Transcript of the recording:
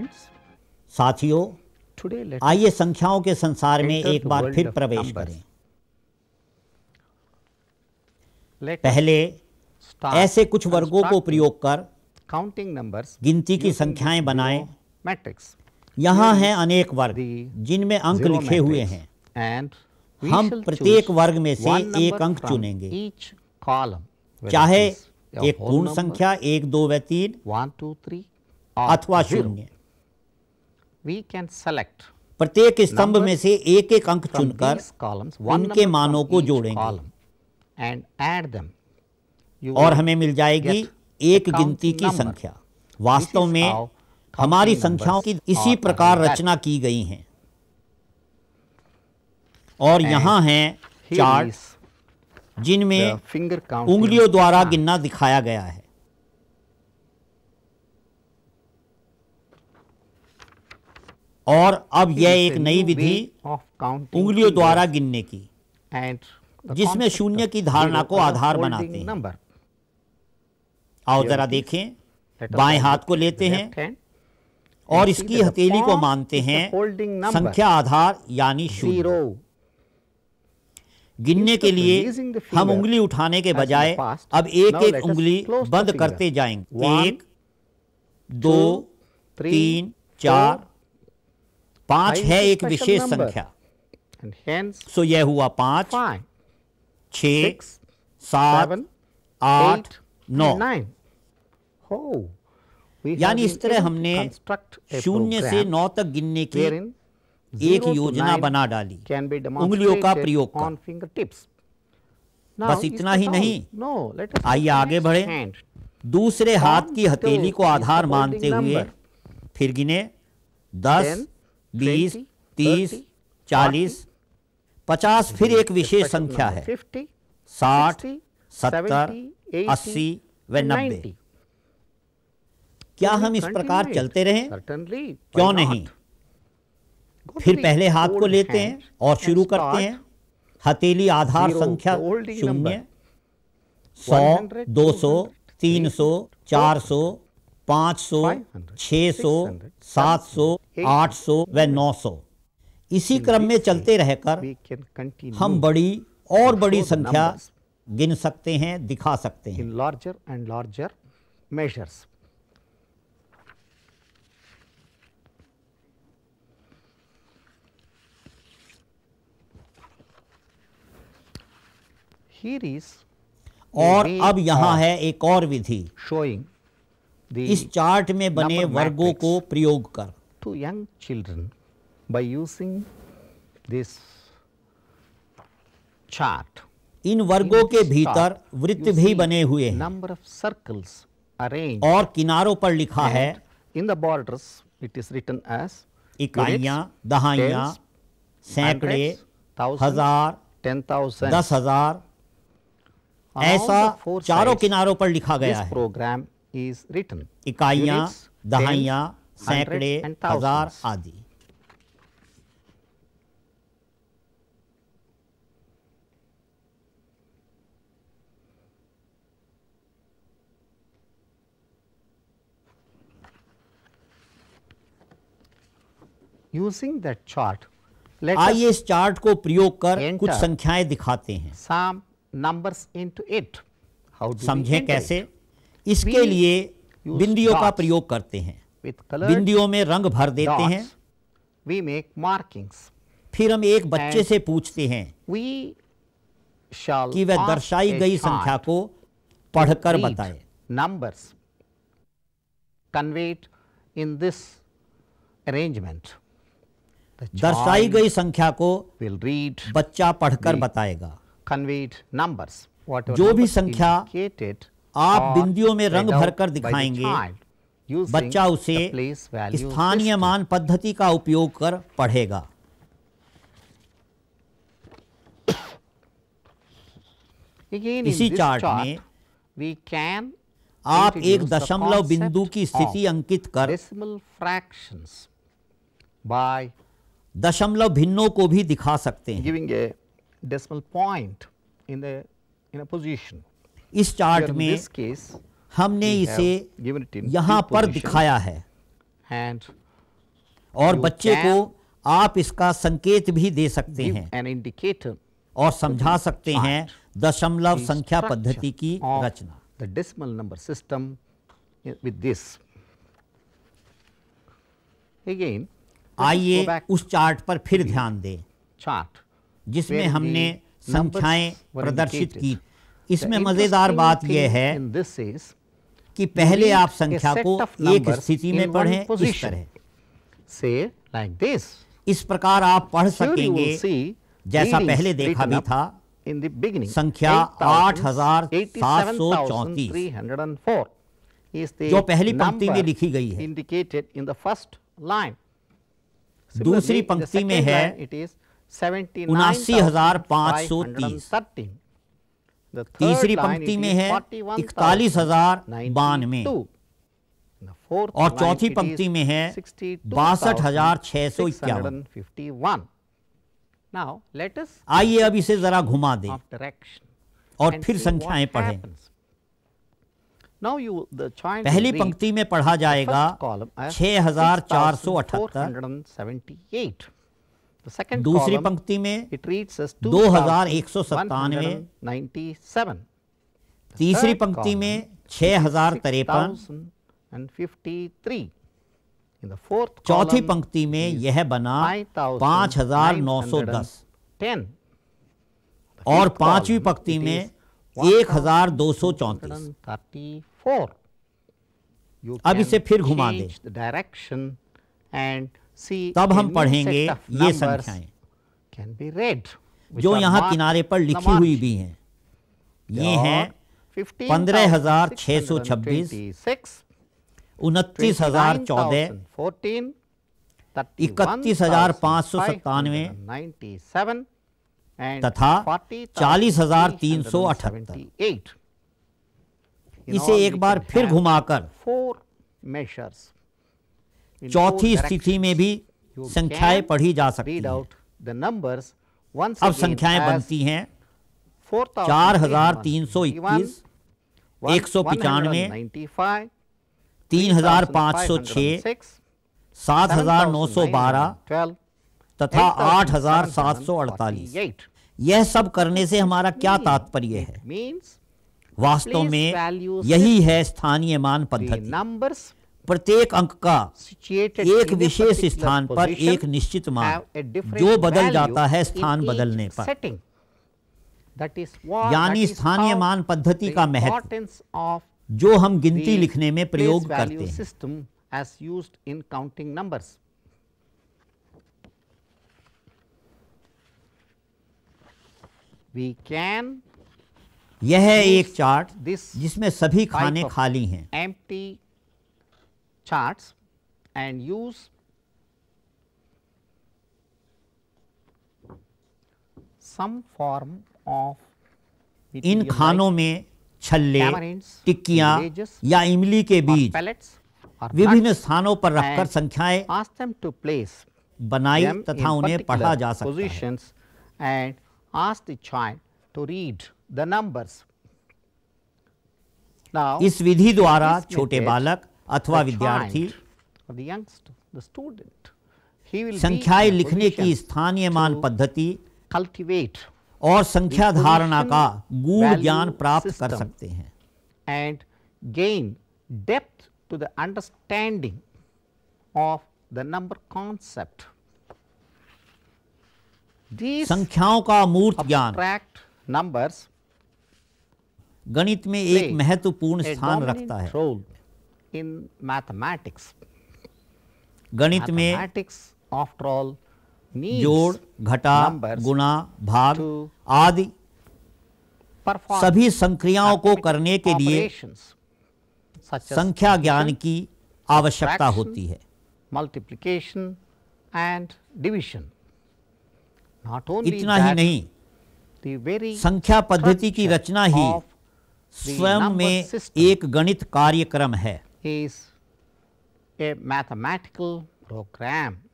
Friends साथियों आइए संख्याओं के संसार में एक बार फिर प्रवेश करें। पहले ऐसे कुछ वर्गों को प्रयोग कर काउंटिंग नंबर गिनती की संख्याएँ बनाए। मैट्रिक्स यहाँ है अनेक वर्ग जिनमें अंक लिखे हुए हैं। एंड हम प्रत्येक वर्ग में से एक अंक चुनेंगे। चाहे एक पूर्ण संख्या एक दो व तीन वन टू थ्री अथवा शून्य। वी कैन सेलेक्ट प्रत्येक स्तंभ में से एक एक अंक चुनकर कॉलम्स के मानों को जोड़ेंगे। एंड एड दम और हमें मिल जाएगी एक गिनती की संख्या। वास्तव में हमारी संख्याओं की इसी प्रकार रचना की गई है। और यहाँ है चार्ट जिनमें उंगलियों द्वारा गिनना दिखाया गया है। और अब यह एक नई विधि उंगलियों द्वारा गिनने की। एंड जिसमें शून्य की धारणा को आधार बनाते हैं। नंबर आओ जरा देखें। बाएँ हाथ को लेते हैं। और इसकी हथेली को मानते हैं। होल्डिंग संख्या आधार यानी शून्य। गिनने के लिए हम उंगली उठाने के बजाय अब एक एक उंगली बंद करते जाएँगे एक दो तीन चार पाँच है एक विशेष संख्या। सो यह हुआ पाँच छ आठ नौ। यानी इस तरह हमने शून्य से नौ तक गिनने के एक योजना बना डाली। उंगलियों का प्रयोग टिप्स बस इतना ही नहीं। आइए आगे बढ़े। दूसरे हाथ की हथेली को आधार मानते हुए फिर गिने। दस बीस तीस चालीस पचास फिर एक विशेष संख्या है। फिफ्टी साठ सत्तर अस्सी व नब्बे। क्या हम इस प्रकार चलते रहे? क्यों नहीं? फिर पहले हाथ को लेते हैं और शुरू करते हैं। हथेली आधार संख्या शून्य सौ दो सौ तीन सौ चार सौ पाँच सौ छः सौ सात सौ आठ सौ व नौ सौ। इसी क्रम में चलते रहकर हम बड़ी और बड़ी संख्या गिन सकते हैं दिखा सकते हैं। लार्जर एंड लार्जर मेजर्स और अब यहाँ है एक और विधि। शोइंग इस चार्ट में बने वर्गों को प्रयोग कर। To young children by using this chart इन वर्गों के भीतर वृत्त भी बने हुए हैं। नंबर ऑफ़ सर्कल्स अरेंज और किनारों पर लिखा है in the border it is written as इकाइया दहाइया सैकड़े हज़ार टेन थाउज़ेंड दस हज़ार। ऐसा चारों किनारों पर लिखा गया है। Program is written. इकाइयाँ दहाइयाँ सैकड़े हज़ार आदि Using that chart, let us आइए इस चार्ट को प्रयोग कर. कुछ संख्याएँ दिखाते हैं some numbers into it. How do we समझें कैसे it? इसके लिए बिंदियों का प्रयोग करते हैं। बिंदियों में रंग भर देते हैं। वी मेक मार्किंग फिर हम एक बच्चे से पूछते हैं कि वह दर्शाई गई संख्या को पढ़कर बताए। Numbers convert in this arrangement दर्शाई गई संख्या को विल रीड बच्चा पढ़कर बताएगा। कन्वेट नंबर्स जो भी संख्या आप बिंदियों में रंग भरकर दिखाएँगे। बच्चा उसे स्थानीय मान पद्धति का उपयोग कर पढ़ेगा। इसी चार्ट में वी कैन आप एक दशमलव बिंदु की स्थिति अंकित कर फ्रैक्शन बाय दशमलव भिन्नों को भी दिखा सकते हैं। Giving a decimal point in in position इस चार्ट में हमने इसे यहाँ पर दिखाया है। और बच्चे को आप इसका संकेत भी दे सकते हैं और समझा सकते हैं दशमलव संख्या पद्धति की रचना। The decimal number system with this again आइए उस चार्ट पर फिर ध्यान दें। चार्ट जिसमें हमने संख्याएँ प्रदर्शित की। इसमें मज़ेदार बात यह है कि पहले आप संख्या को एक स्थिति में पढ़े इस से लाइक दिस इस प्रकार आप पढ़ सकेंगे जैसा पहले देखा भी था इन द संख्या आठ हज़ार सात सौ चौतीस हंड्रेड चौंतीस जो पहली पंक्ति में लिखी गई है। Indicated in the first line दूसरी पंक्ति में है इट इज़ सेवेंटी उनासी हज़ार पाँच सौ तीस तीसरी पंक्ति में है इकतालीस हज़ार बानवे। और चौथी पंक्ति में है बासठ हज़ार छह सौ इक्यावन। नाउ लेटस आइए अब इसे जरा घुमा दें। और फिर संख्याएँ पढ़ें। नाउ पहली पंक्ति में पढ़ा जाएगा छह हज़ार चार सौ अठहत्तर सेकंड दूसरी पंक्ति में इट रीड्स दो हज़ार एक सौ सत्तानवे नाइन्टी सेवन तीसरी पंक्ति में छह हज़ार तिरपन एंड फिफ्टी थ्री चौथी पंक्ति में यह बना पाँच हज़ार नौ सौ दस। टेन और पांचवी पंक्ति में एक हज़ार दो सौ चौतीस। थर्टी फोर अब इसे फिर घुमा दे। डायरेक्शन एंड सी तब हम पढ़ेंगे ये संख्याएँ। कैन बी रेड जो यहाँ किनारे पर लिखी हुई भी हैं। ये हैं पंद्रह हज़ार छह सौ छब्बीस सिक्स उनतीस हज़ार चौदह फोर्टीन इकतीस हज़ार पाँच सौ सत्तानवे नाइन्टी सेवन तथा चालीस हज़ार तीन सौ अठहत्तर। एट इसे एक बार फिर घुमाकर फोर मेशर्स चौथी स्थिति में भी संख्याएँ पढ़ी जा सकती read हैं। चार हज़ार तीन सौ इक्कीस एक सौ पचानवे तीन हज़ार हैं 4,321, 4,321 195 3,506, 3,506 7,912 12, तथा 8,748 यह सब करने से हमारा क्या तात्पर्य है? वास्तव में यही है स्थानीय मान पद्धति। प्रत्येक अंक का एक विशेष स्थान पर एक निश्चित मान जो बदल जाता है स्थान बदलने पर। यानी स्थानीय मान पद्धति का महत्व जो हम गिनती लिखने में प्रयोग करते हैं। System as use in counting number we can यह एक चार्ट जिसमें सभी खाने खाली हैं। Empty charts and use some form of इन खानों में छल्ले टिक्कियाँ या इमली के बीज विभिन्न स्थानों पर रखकर संख्याएँ ask them to place बनाई तथा उन्हें पढ़ा जा सकता है positions and ask the child to read the numbers. Now, इस विधि द्वारा छोटे बालक अथवा विद्यार्थी स्टूडेंट संख्याएँ लिखने की स्थानीय मान पद्धति कल्टिवेट और संख्या धारणा का गूढ़ ज्ञान प्राप्त कर सकते हैं। And gain depth to the understanding of the number concept संख्याओं का मूर्त ज्ञान। ट्रैक्ट नंबर्स गणित में एक महत्वपूर्ण स्थान रखता है। इन मैथमेटिक्स गणित में मैथमेटिक्स आफ्टर ऑल जोड़ घटा गुना भाग आदि सभी संक्रियाओं को करने के लिए संख्या ज्ञान की आवश्यकता होती है। मल्टीप्लीकेशन एंड डिविजन इतना ही नहीं संख्या पद्धति की रचना ही स्वयं में एक गणित कार्यक्रम है। Is a mathematical program.